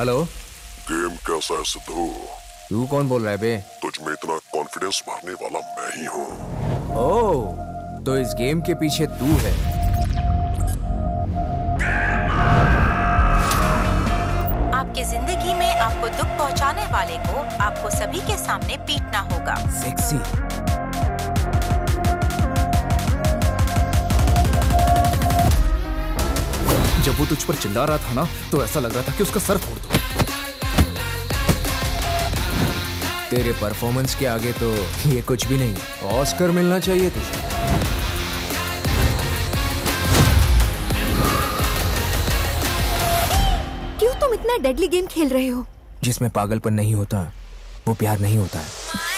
Hello. Game कैसा है सिद्धू? तू कौन बोल रहा है बे? तुझ में इतना कॉन्फिडेंस भरने वाला मैं ही हूँ। ओ तो इस गेम के पीछे तू है। आपकी ज़िंदगी में आपको दुख पहुँचाने वाले को आपको सभी के सामने पीटना होगा। सेक्सी जब वो तुझ पर चिल्ला रहा था ना तो ऐसा लग रहा था कि उसका सर फोड़ दो। तेरे परफॉर्मेंस के आगे तो ये कुछ भी नहीं। ऑस्कर मिलना चाहिए तुझे। क्यों तुम इतना डेडली गेम खेल रहे हो? जिसमें पागलपन नहीं होता वो प्यार नहीं होता है।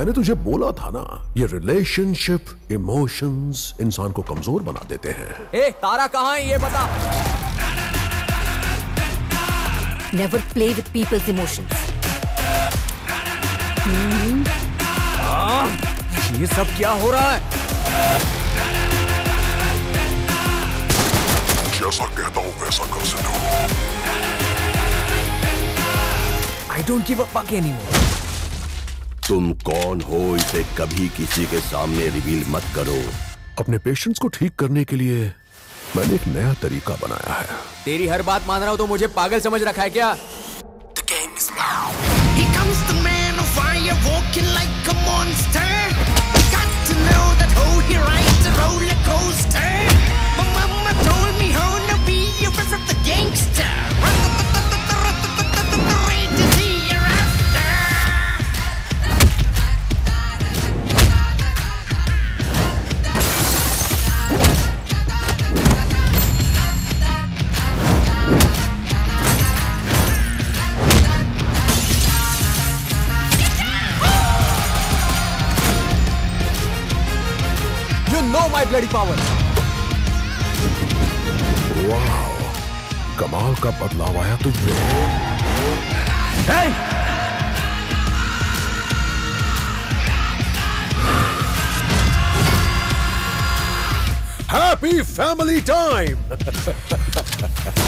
मैंने तुझे बोला था ना ये रिलेशनशिप इमोशंस इंसान को कमज़ोर बना देते हैं। ए तारा कहाँ है ये बता। Never play with people's emotions ये सब क्या हो रहा है? जैसा कहता हूँ वैसा कर Sidhu I don't give a fuck anymore तुम कौन हो इसे कभी किसी के सामने रिवील मत करो अपने पेशेंट्स को ठीक करने के लिए मैंने एक नया तरीका बनाया है तेरी हर बात मान रहा हूँ तो मुझे पागल समझ रखा है क्या the game is now. Here comes the man of fire, walking like a monster. you know my bloody power वाह कमाल का बदलाव आया तुझमें हैप्पी फैमिली टाइम